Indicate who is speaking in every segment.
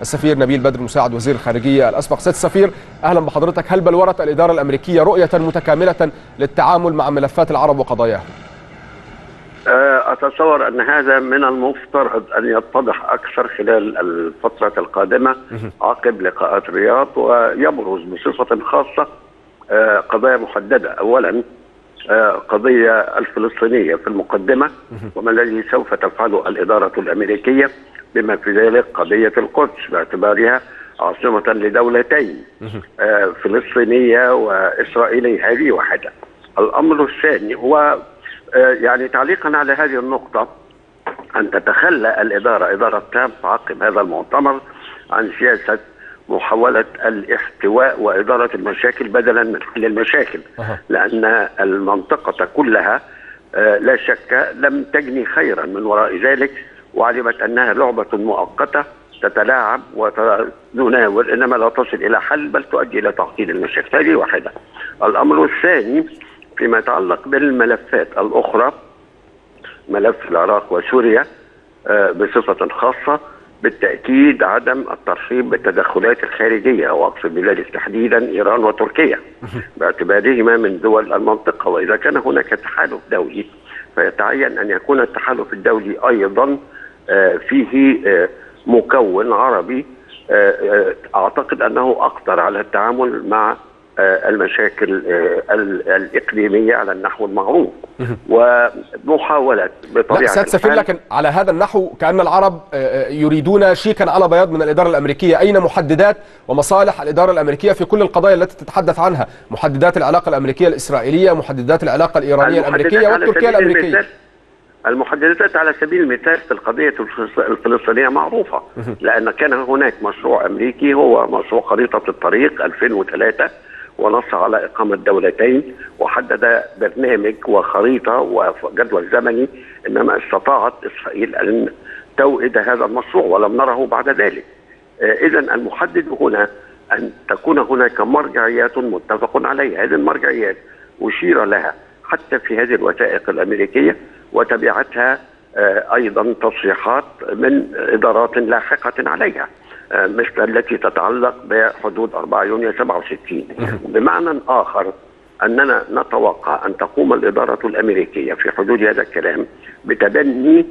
Speaker 1: السفير نبيل بدر مساعد وزير الخارجية الأسبق. سيد السفير أهلا بحضرتك. هل بلورت الإدارة الأمريكية رؤية متكاملة للتعامل مع ملفات العرب وقضاياهم؟
Speaker 2: أتصور أن هذا من المفترض أن يتضح أكثر خلال الفترة القادمة عقب لقاءات الرياض ويبرز بصفة خاصة قضايا محددة. أولا قضية الفلسطينية في المقدمة وما الذي سوف تفعله الإدارة الأمريكية بما في ذلك قضية القدس باعتبارها عاصمة لدولتين فلسطينية وإسرائيلية هذه واحدة. الأمر الثاني هو يعني تعليقا على هذه النقطة أن تتخلى الإدارة إدارة ترامب عقب هذا المؤتمر عن سياسة محاولة الاحتواء وإدارة المشاكل بدلا من حل المشاكل. لأن المنطقة كلها لا شك لم تجني خيرا من وراء ذلك وعلمت أنها لعبة مؤقتة تتلاعب وتناول إنما لا تصل إلى حل بل تؤدي إلى تعقيد المشاكل. هذه واحدة. الأمر الثاني فيما يتعلق بالملفات الأخرى ملف العراق وسوريا بصفة خاصة بالتأكيد عدم الترحيب بالتدخلات الخارجية وأقصد بذلك تحديدا إيران وتركيا. باعتبارهما من دول المنطقة وإذا كان هناك تحالف دولي فيتعين أن يكون التحالف الدولي أيضا فيه مكون عربي أعتقد أنه أقدر على التعامل مع المشاكل الإقليمية على النحو المعروف ومحاولة بطبيعة
Speaker 1: سيد سفير لكن على هذا النحو كأن العرب يريدون شيكا على بياض من الإدارة الأمريكية. أين محددات ومصالح الإدارة الأمريكية في كل القضايا التي تتحدث عنها؟ محددات العلاقة الأمريكية الإسرائيلية محددات العلاقة الإيرانية الأمريكية والتركية الأمريكية.
Speaker 2: المحددات على سبيل المثال في القضية الفلسطينية معروفة لأن كان هناك مشروع أمريكي هو مشروع خريطة الطريق 2003 ونص على إقامة دولتين وحدد برنامج وخريطة وجدول زمني إنما استطاعت إسرائيل أن توئد هذا المشروع ولم نره بعد ذلك. إذا المحدد هنا أن تكون هناك مرجعيات متفق عليها. هذه المرجعيات أشير لها حتى في هذه الوثائق الأمريكية وتبعتها أيضا تصريحات من إدارات لاحقة عليها. مثل التي تتعلق بحدود 4 يونيو 67 بمعنى آخر أننا نتوقع أن تقوم الإدارة الأمريكية في حدود هذا الكلام بتبني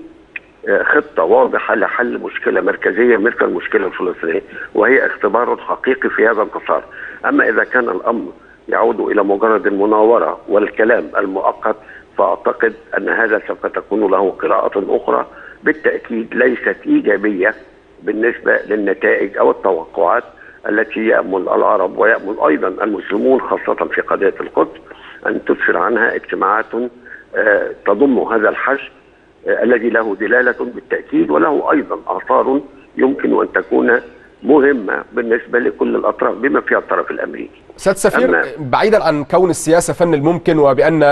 Speaker 2: خطة واضحة لحل مشكلة مركزية مثل المشكلة الفلسطينية وهي اختبار حقيقي في هذا المسار. أما إذا كان الأمر يعود إلى مجرد المناورة والكلام المؤقت فأعتقد أن هذا سوف تكون له قراءة أخرى. بالتأكيد ليست إيجابية بالنسبة للنتائج أو التوقعات التي يأمل العرب ويأمل أيضا المسلمون خاصة في قضية القدس أن تسفر عنها اجتماعات تضم هذا الحشد الذي له دلالة بالتأكيد وله أيضا آثار يمكن أن تكون مهمة بالنسبة لكل الأطراف بما فيها الطرف الأمريكي.
Speaker 1: سيد سفير بعيدا عن كون السياسة فن الممكن وبأن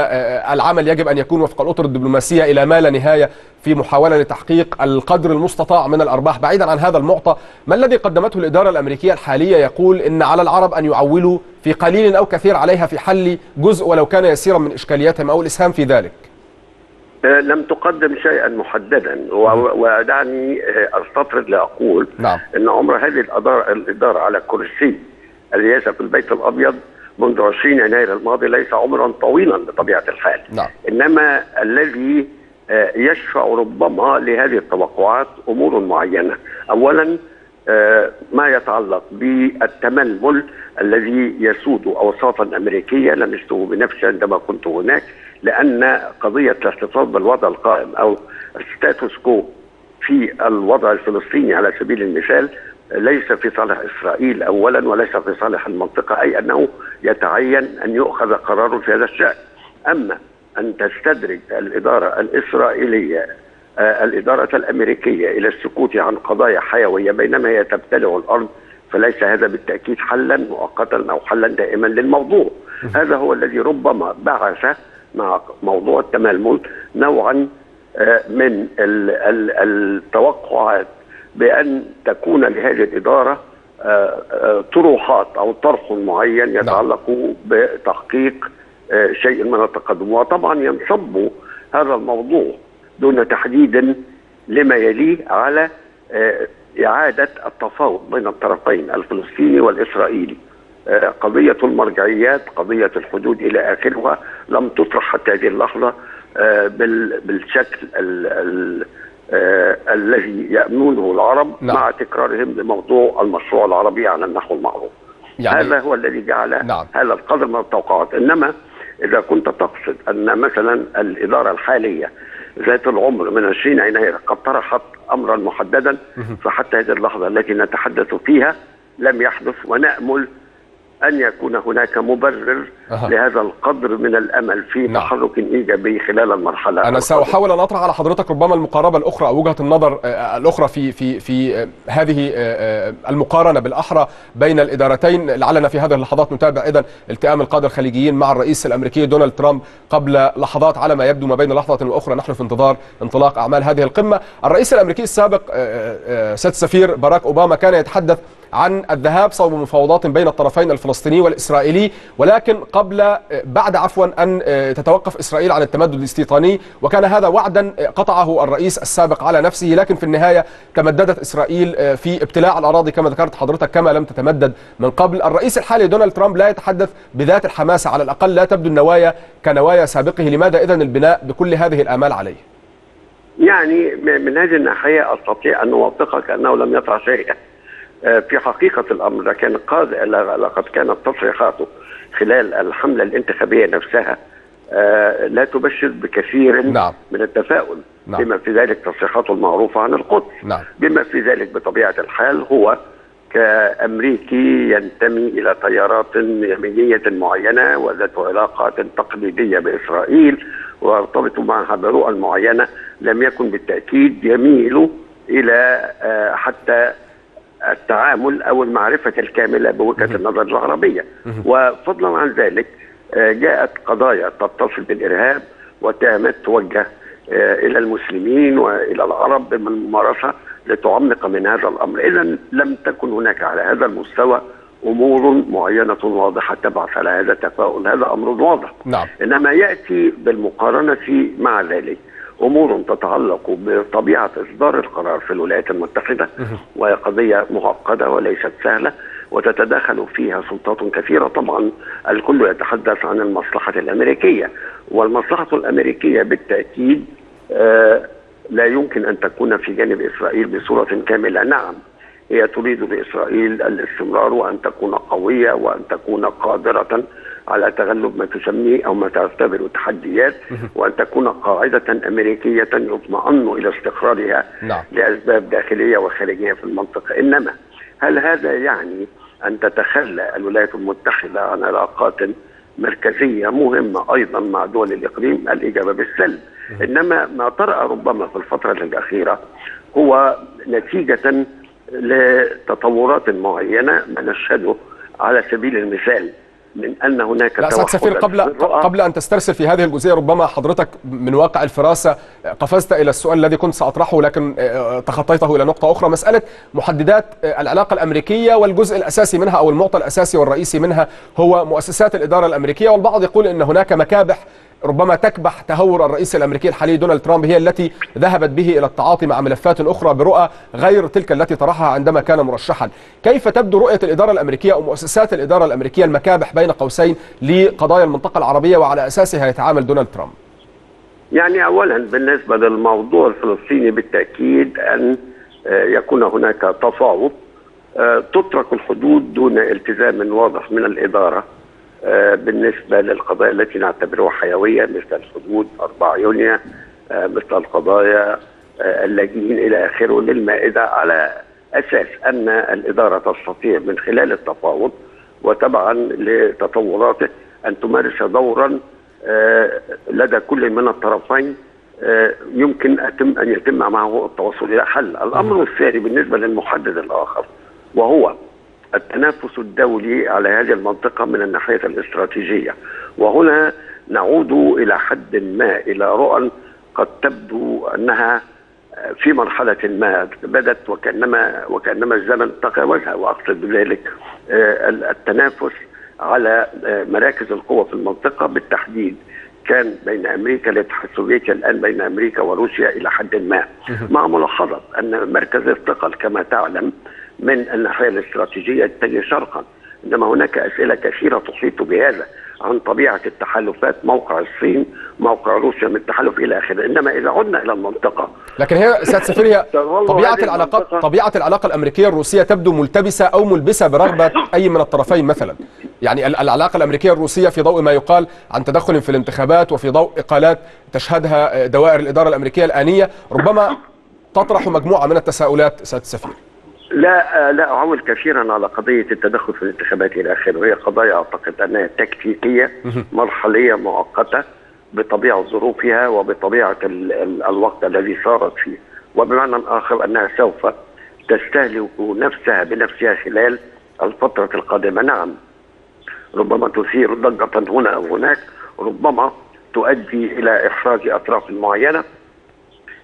Speaker 1: العمل يجب أن يكون وفق الأطر الدبلوماسية إلى ما لا نهاية في محاولة لتحقيق القدر المستطاع من الأرباح. بعيدا عن هذا المعطى ما الذي قدمته الإدارة الأمريكية الحالية يقول إن على العرب أن يعولوا في قليل أو كثير عليها في حل جزء ولو كان يسيرا من إشكالياتهم أو الإسهام في ذلك؟
Speaker 2: لم تقدم شيئا محددا. ودعني أستطرد لأقول
Speaker 1: نعم.
Speaker 2: إن عمر هذه الاداره الإدارة على كرسي الرئاسة في البيت الأبيض منذ 20 يناير الماضي ليس عمرا طويلا بطبيعة الحال.
Speaker 1: نعم.
Speaker 2: إنما الذي يشفع ربما لهذه التوقعات أمور معينة. اولا ما يتعلق بالتململ الذي يسود اوساطا أمريكية. لمسته بنفسي عندما كنت هناك. لأن قضية الاحتفاظ بالوضع القائم أو الستاتوس كو في الوضع الفلسطيني على سبيل المثال ليس في صالح إسرائيل اولا وليس في صالح المنطقة أي أنه يتعين أن يؤخذ قرار في هذا الشأن. أما أن تستدرج الإدارة الإسرائيلية الإدارة الأمريكية إلى السكوت عن قضايا حيوية بينما هي تبتلع الأرض فليس هذا بالتأكيد حلا مؤقتا أو حلا دائما للموضوع هذا هو الذي ربما بعث مع موضوع التململ نوعا من التوقعات بأن تكون لهذه الإدارة طروحات أو طرح معين يتعلق بتحقيق شيء من التقدم. وطبعا ينصب هذا الموضوع دون تحديد لما يليه على إعادة التفاوض بين الطرفين الفلسطيني والإسرائيلي. قضية المرجعيات قضية الحدود إلى آخرها لم تطرح حتى هذه اللحظة آه، بال- بالشكل ال- ال- آه، الذي يأمنه العرب
Speaker 1: نعم.
Speaker 2: مع تكرارهم لموضوع المشروع العربي على النحو المعروف
Speaker 1: يعني
Speaker 2: هذا هو الذي جعل
Speaker 1: نعم.
Speaker 2: هذا القدر من التوقعات إنما إذا كنت تقصد أن مثلا الإدارة الحالية ذات العمر من 20 يناير قد طرحت امرا محددا فحتى هذه اللحظة التي نتحدث فيها لم يحدث ونأمل أن يكون هناك مبرر
Speaker 1: أها.
Speaker 2: لهذا القدر من الأمل في
Speaker 1: نعم.
Speaker 2: تحرك إيجابي خلال المرحلة
Speaker 1: أنا
Speaker 2: القادمة.
Speaker 1: ساحاول أن أطرح على حضرتك ربما المقاربة الأخرى أو وجهة النظر آه، الأخرى في في في آه، هذه آه، آه، المقارنة بالأحرى بين الإدارتين لعلنا في هذه اللحظات نتابع أيضا التئام القاده الخليجيين مع الرئيس الأمريكي دونالد ترامب قبل لحظات على ما يبدو ما بين لحظة وأخرى نحن في انتظار انطلاق أعمال هذه القمة الرئيس الأمريكي السابق آه، آه، سيد السفير باراك أوباما كان يتحدث عن الذهاب صوب مفاوضات بين الطرفين الفلسطيني والإسرائيلي ولكن قبل بعد عفوا أن تتوقف إسرائيل عن التمدد الاستيطاني وكان هذا وعدا قطعه الرئيس السابق على نفسه لكن في النهاية تمددت إسرائيل في ابتلاع الأراضي كما ذكرت حضرتك كما لم تتمدد من قبل. الرئيس الحالي دونالد ترامب لا يتحدث بذات الحماسه على الأقل لا تبدو النوايا كنوايا سابقه. لماذا اذا البناء بكل هذه الآمال عليه؟
Speaker 2: يعني من هذه الناحيه أستطيع أن أوافقك أنه لم يطرح شيئا. آه، في حقيقة الأمر لكن قاد لقد كانت تصريحاته خلال الحملة الانتخابية نفسها آه، لا تبشر بكثير
Speaker 1: نعم.
Speaker 2: من التفاؤل
Speaker 1: نعم.
Speaker 2: بما في ذلك تصريحاته المعروفة عن القدس
Speaker 1: نعم.
Speaker 2: بما في ذلك بطبيعة الحال هو كأمريكي ينتمي إلى تيارات يمينية معينة وذات علاقات تقليدية بإسرائيل ويرتبط معها برؤى معينة لم يكن بالتأكيد يميل إلى آه، حتى التعامل أو المعرفة الكاملة بوجهة النظر العربية. وفضلا عن ذلك آه، جاءت قضايا تتصل بالإرهاب واتهامات توجه آه، إلى المسلمين وإلى العرب بالممارسة لتعمق من هذا الأمر. اذا لم تكن هناك على هذا المستوى أمور معينة واضحة تبعث على هذا التفاؤل هذا أمر واضح.
Speaker 1: نعم.
Speaker 2: إنما يأتي بالمقارنة مع ذلك. أمور تتعلق بطبيعة إصدار القرار في الولايات المتحدة وهي قضية معقدة وليست سهلة وتتداخل فيها سلطات كثيرة. طبعا الكل يتحدث عن المصلحة الأمريكية والمصلحة الأمريكية بالتأكيد آه لا يمكن أن تكون في جانب إسرائيل بصورة كاملة. نعم هي تريد لاسرائيل الاستمرار وأن تكون قوية وأن تكون قادرة على تغلب ما تسميه أو ما تعتبره تحديات وأن تكون قاعدة أمريكية يطمئن إلى استقرارها
Speaker 1: نعم.
Speaker 2: لأسباب داخلية وخارجية في المنطقة. إنما هل هذا يعني أن تتخلى الولايات المتحدة عن علاقات مركزية مهمة أيضا مع دول الإقليم؟ الإجابة بالسلب. إنما ما طرأ ربما في الفترة الأخيرة هو نتيجة لتطورات معينة ما نشهده على سبيل المثال من أن هناك
Speaker 1: لا سعاده سفير قبل. قبل أن تسترسل في هذه الجزئية ربما حضرتك من واقع الفراسة قفزت إلى السؤال الذي كنت سأطرحه لكن آه، تخطيته إلى نقطة أخرى مسألة محددات آه، العلاقة الأمريكية والجزء الأساسي منها أو المعطى الأساسي والرئيسي منها هو مؤسسات الإدارة الأمريكية والبعض يقول إن هناك مكابح ربما تكبح تهور الرئيس الأمريكي الحالي دونالد ترامب هي التي ذهبت به إلى التعاطي مع ملفات أخرى برؤى غير تلك التي طرحها عندما كان مرشحا، كيف تبدو رؤية الإدارة الأمريكية أو مؤسسات الإدارة الأمريكية المكابح بين قوسين لقضايا المنطقة العربية وعلى أساسها يتعامل دونالد ترامب؟
Speaker 2: يعني اولا بالنسبة للموضوع الفلسطيني بالتأكيد أن آه، يكون هناك تفاوض آه، تترك الحدود دون التزام واضح من الإدارة آه، بالنسبة للقضايا التي نعتبرها حيوية مثل الحدود 4 يونيو آه، مثل القضايا آه، اللاجئين إلى آخره للمائدة على أساس أن الإدارة تستطيع من خلال التفاوض وتبعا لتطوراته أن تمارس دورا لدى كل من الطرفين يمكن أتم أن يتم معه التوصل إلى حل، الأمر الثاني بالنسبة للمحدد الآخر وهو التنافس الدولي على هذه المنطقة من الناحية الاستراتيجية، وهنا نعود إلى حد ما إلى رؤى قد تبدو أنها في مرحلة ما بدت وكأنما وكأنما الزمن تجاوزها وأقصد بذلك آه، التنافس على آه، مراكز القوة في المنطقة. بالتحديد كان بين أمريكا الاتحاد السوفيتي الآن بين أمريكا وروسيا إلى حد ما. مع ملاحظة أن مركز الثقل كما تعلم من الناحية الاستراتيجية يتجه شرقا. انما هناك أسئلة كثيرة تحيط بهذا عن طبيعة التحالفات موقع الصين موقع روسيا من التحالف إلى آخره. إنما إذا عدنا إلى المنطقة
Speaker 1: لكن هي سياده سفير هي
Speaker 2: طبيعة
Speaker 1: العلاقات طبيعة العلاقة الأمريكية الروسية تبدو ملتبسة أو ملبسة برغبة أي من الطرفين مثلا. يعني ال- العلاقة الأمريكية الروسية في ضوء ما يقال عن تدخل في الانتخابات وفي ضوء إقالات تشهدها دوائر الإدارة الأمريكية الآنية. ربما تطرح مجموعة من التساؤلات سياده السفير
Speaker 2: لا آه، لا أعول كثيرا على قضية التدخل في الانتخابات إلى آخره. هي قضايا أعتقد أنها تكتيكية مرحلية مؤقتة بطبيعة ظروفها وبطبيعة ال ال الوقت الذي صارت فيه. وبمعنى آخر أنها سوف تستهلك نفسها بنفسها خلال الفترة القادمة. نعم ربما تثير ضجة هنا أو هناك ربما تؤدي إلى إحراج أطراف معينة.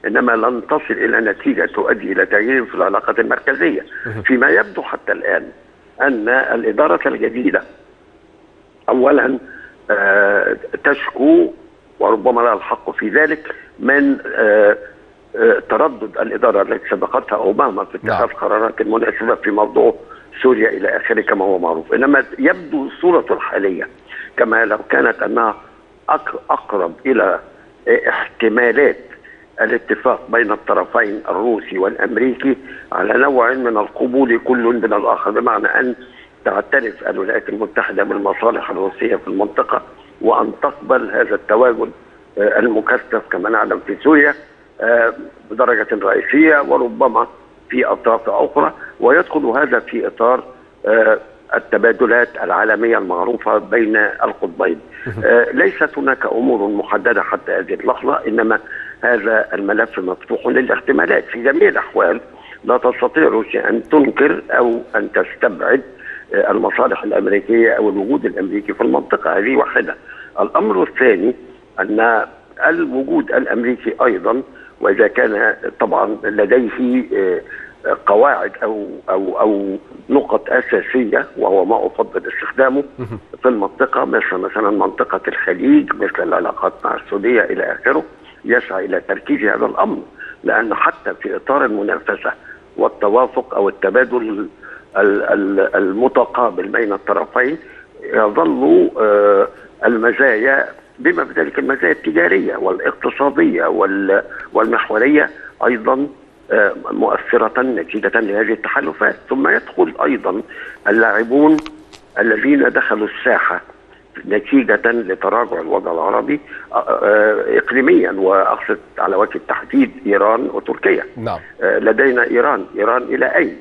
Speaker 2: إنما لن تصل إلى نتيجة تؤدي إلى تغيير في العلاقات المركزية. فيما يبدو حتى الآن أن الإدارة الجديدة اولا آه، تشكو وربما لها الحق في ذلك من آه، آه، تردد الإدارة التي سبقتها أوباما في اتخاذ
Speaker 1: نعم.
Speaker 2: قرارات مناسبة في موضوع سوريا إلى آخره كما هو معروف. إنما يبدو الصورة الحالية كما لو كانت أنها أقرب إلى احتمالات الاتفاق بين الطرفين الروسي والأمريكي على نوع من القبول كل من الآخر بمعنى أن تعترف الولايات المتحدة بالمصالح الروسية في المنطقة وأن تقبل هذا التواجد آه، المكثف كما نعلم في سوريا آه، بدرجة رئيسية وربما في أطراف أخرى ويدخل هذا في إطار آه، التبادلات العالمية المعروفة بين القطبين. ليست هناك أمور محددة حتى هذه اللحظة إنما هذا الملف مفتوح للاحتمالات في جميع الأحوال. لا تستطيع روسيا أن تنكر أو أن تستبعد آه، المصالح الأمريكية أو الوجود الأمريكي في المنطقة هذه واحدة. الأمر الثاني أن الوجود الأمريكي أيضا وإذا كان طبعا لديه آه، قواعد أو أو أو نقط أساسية وهو ما أفضل استخدامه في المنطقة مثل مثلا منطقة الخليج مثل العلاقات مع السعودية إلى آخره. يسعى إلى تركيز هذا الأمر لأن حتى في إطار المنافسة والتوافق أو التبادل ال- ال- المتقابل بين الطرفين يظل آه، المزايا بما في ذلك المزايا التجارية والاقتصادية وال- والمحورية أيضا آه، مؤثرة نتيجة لهذه التحالفات. ثم يدخل أيضا اللاعبون الذين دخلوا الساحة نتيجة لتراجع الوضع العربي إقليميا وأقصد على وجه التحديد إيران وتركيا.
Speaker 1: نعم.
Speaker 2: لدينا إيران. إيران إلى أين؟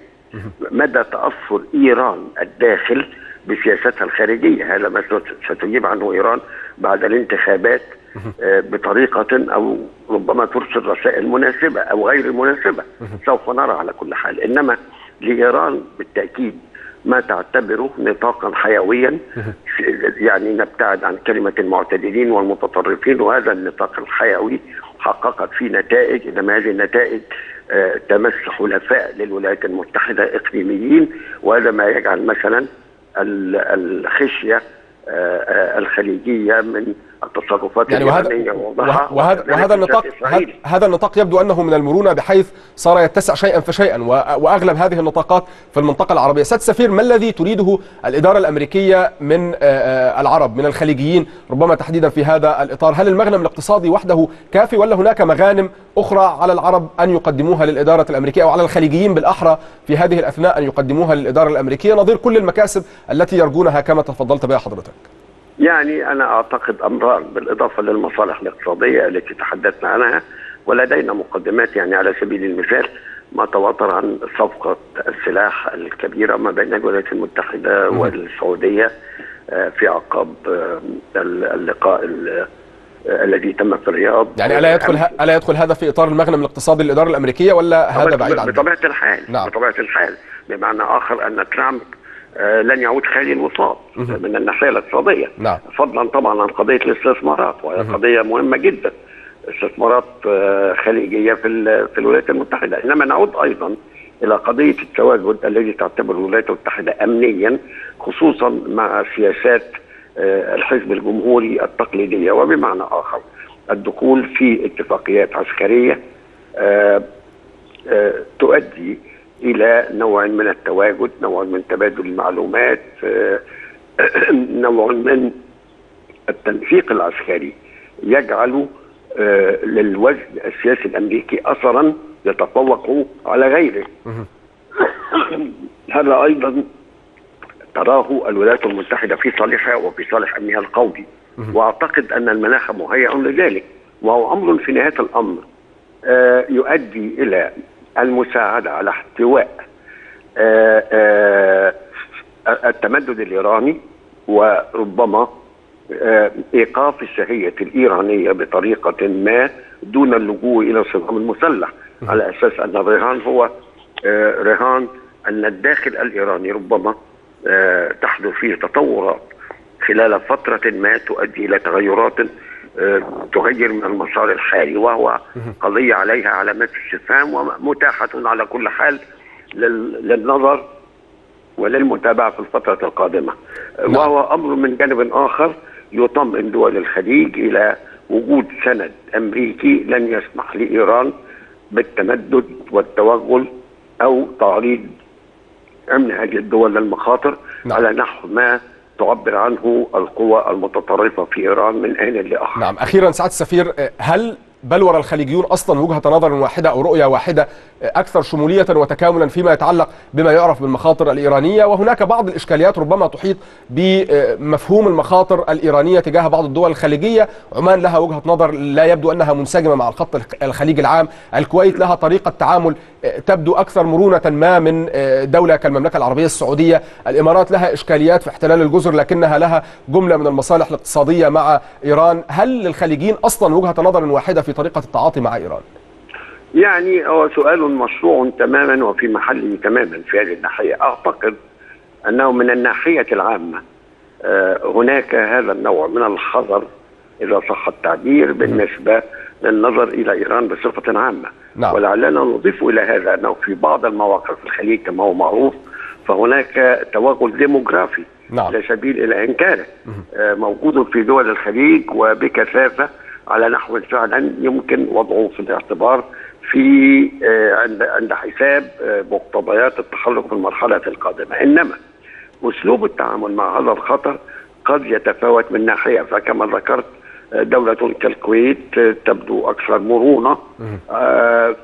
Speaker 2: مدى تأثر إيران الداخل بسياستها الخارجية؟ هذا ما ست- ستجيب عنه إيران بعد الانتخابات بطريقة أو ربما ترسل رسائل مناسبة أو غير مناسبة. سوف نرى على كل حال. إنما لإيران بالتأكيد ما تعتبره نطاقا حيويا يعني نبتعد عن كلمة المعتدلين والمتطرفين وهذا النطاق الحيوي حققت فيه نتائج انما هذه النتائج آه، تمس حلفاء للولايات المتحدة إقليميين وهذا ما يجعل مثلا ال- الخشية آه، آه، الخليجية من التصرفات
Speaker 1: يعني وهذا وهذا وهذا النطاق. هذا- النطاق يبدو أنه من المرونة بحيث صار يتسع شيئا فشيئا وأغلب هذه النطاقات في المنطقة العربية. سيد سفير ما الذي تريده الإدارة الأمريكية من آه، آه، العرب من الخليجيين ربما تحديدا في هذا الإطار؟ هل المغنم الاقتصادي وحده كافي ولا هناك مغانم أخرى على العرب أن يقدموها للإدارة الأمريكية أو على الخليجيين بالأحرى في هذه الأثناء أن يقدموها للإدارة الأمريكية نظير كل المكاسب التي يرجونها كما تفضلت بها حضرتك؟
Speaker 2: يعني أنا أعتقد أمران بالإضافة للمصالح الاقتصادية التي تحدثنا عنها ولدينا مقدمات يعني على سبيل المثال ما تواتر عن صفقة السلاح الكبيرة ما بين الولايات المتحدة والسعودية آه، في اعقاب آه، اللقاء ال- آه، الذي تم في الرياض
Speaker 1: يعني ألا يدخل ه- ألا يدخل هذا في إطار المغنم الاقتصادي للإدارة الأمريكية ولا هذا بعيد عن ذلك؟
Speaker 2: بطبيعة الحال
Speaker 1: نعم.
Speaker 2: بطبيعة الحال بمعنى آخر أن ترامب لن يعود خالي الوصال من الناحية الاقتصادية.
Speaker 1: نعم.
Speaker 2: فضلا طبعا عن قضية الاستثمارات وهي قضية مهمة جدا. استثمارات آه، خليجيه في في الولايات المتحدة. إنما نعود أيضا إلى قضية التواجد الذي تعتبره الولايات المتحدة امنيا خصوصا مع سياسات الحزب الجمهوري التقليدية. وبمعنى آخر الدخول في اتفاقيات عسكرية تؤدي إلى نوع من التواجد، نوع من تبادل المعلومات، نوع من التنسيق العسكري يجعل للوزن السياسي الأمريكي اثرا يتفوق على غيره. هذا أيضا تراه الولايات المتحدة في صالحها وفي صالح أمنها القومي. وأعتقد أن المناخ مهيئ لذلك وهو أمر في نهاية الأمر يؤدي إلى المساعدة على احتواء التمدد الإيراني وربما إيقاف الشهية الإيرانية بطريقة ما دون اللجوء إلى الصدام المسلح على أساس أن الرهان هو رهان أن الداخل الإيراني ربما تحدث فيه تطورات خلال فترة ما تؤدي إلى تغيرات تغير من المسار الحالي وهو قضية عليها علامات استفهام ومتاحة على كل حال للنظر وللمتابعة في الفترة القادمة. وهو أمر من جانب آخر يطمئن دول الخليج إلى وجود سند أمريكي لن يسمح لإيران بالتمدد والتوغل أو تعريض أمن هذه الدول للمخاطر نعم. على نحو ما تعبر عنه القوى المتطرفة في إيران من ان لاخر.
Speaker 1: نعم، أخيرا سعاده السفير هل بلور الخليجيون أصلا وجهة نظر واحدة أو رؤية واحدة أكثر شمولية وتكاملا فيما يتعلق بما يعرف بالمخاطر الإيرانية. وهناك بعض الإشكاليات ربما تحيط بمفهوم المخاطر الإيرانية تجاه بعض الدول الخليجية، عمان لها وجهة نظر لا يبدو أنها منسجمة مع الخط الخليجي العام، الكويت لها طريقة تعامل تبدو أكثر مرونة ما من دولة كالمملكة العربية السعودية، الإمارات لها إشكاليات في احتلال الجزر لكنها لها جملة من المصالح الاقتصادية مع إيران، هل للخليجيين أصلا وجهة نظر واحدة في طريقة التعاطي مع إيران؟
Speaker 2: يعني هو سؤال مشروع تماما وفي محله تماما في هذه الناحية، أعتقد أنه من الناحية العامة هناك هذا النوع من الحذر إذا صح التعبير بالنسبة للنظر إلى إيران بصفة عامة نعم. ولعلنا نضيف إلى هذا أنه في بعض المواقع في الخليج كما هو معروف فهناك توغل ديموغرافي نعم. لا سبيل إلى انكاره موجود في دول الخليج وبكثافة على نحو فعلا يمكن وضعه في الاعتبار في عند عند حساب مقتضيات التحرك في المرحلة القادمة. إنما أسلوب التعامل مع هذا الخطر قد يتفاوت من ناحية فكما ذكرت دولة كالكويت تبدو أكثر مرونة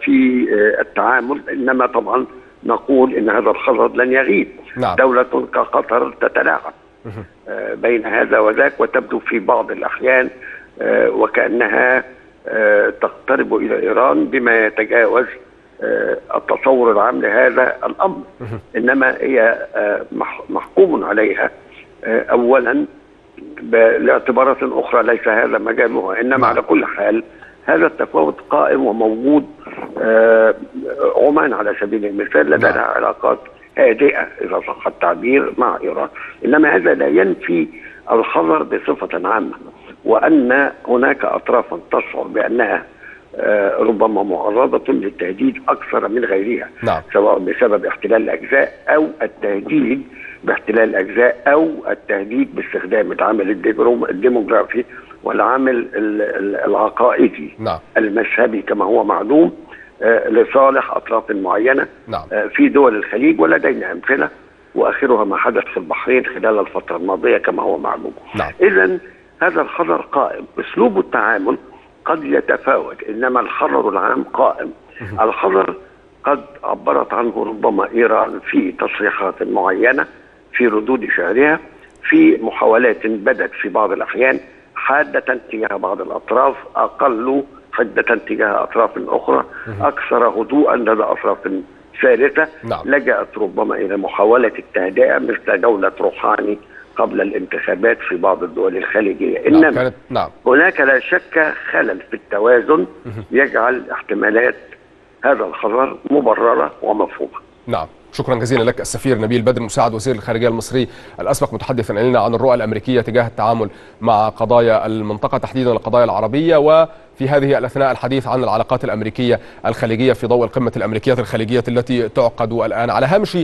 Speaker 2: في التعامل. إنما طبعا نقول إن هذا الخطر لن يغيب. نعم. دولة كقطر تتلاعب بين هذا وذاك وتبدو في بعض الأحيان وكأنها تقترب إلى إيران بما يتجاوز التصور العام لهذا الأمر. إنما هي محكوم عليها. أولا لاعتبارات أخرى ليس هذا مجالها إنما على كل حال هذا التفاوت قائم وموجود عمان على سبيل المثال لديها علاقات هادئة إذا صح التعبير مع إيران. إنما هذا لا ينفي الحذر بصفة عامة. وأن هناك أطرافا تشعر بأنها ربما معرضة للتهديد أكثر من غيرها
Speaker 1: نعم.
Speaker 2: سواء بسبب احتلال الأجزاء أو التهديد باحتلال الأجزاء أو التهديد باستخدام العامل الديموغرافي والعامل العقائدي
Speaker 1: نعم.
Speaker 2: المذهبي كما هو معلوم لصالح أطراف معينة
Speaker 1: نعم.
Speaker 2: في دول الخليج ولدينا أمثلة وآخرها ما حدث في البحرين خلال الفترة الماضية كما هو معلوم.
Speaker 1: نعم.
Speaker 2: اذا هذا الحذر قائم، أسلوب التعامل قد يتفاوت إنما الحذر العام قائم. الحذر قد عبرت عنه ربما إيران في تصريحات معينة في ردود شعرها في محاولات بدت في بعض الأحيان حادة تجاه بعض الأطراف أقل حدة تجاه أطراف أخرى. أكثر هدوءا لدى أطراف ثالثة.
Speaker 1: نعم.
Speaker 2: لجأت ربما إلى محاولة التهدئة مثل دولة روحاني قبل الانتخابات في بعض الدول الخليجية
Speaker 1: نعم.
Speaker 2: إنما.
Speaker 1: نعم.
Speaker 2: هناك لا شك خلل في التوازن يجعل احتمالات هذا الحذر مبررة ومفهومة
Speaker 1: نعم شكرا جزيلا لك السفير نبيل بدر مساعد وزير الخارجية المصري الأسبق متحدثا لنا عن الرؤى الأمريكية تجاه التعامل مع قضايا المنطقة تحديدا القضايا العربية وفي هذه الأثناء الحديث عن العلاقات الأمريكية الخليجية في ضوء القمة الأمريكية الخليجية التي تعقد الآن على هامش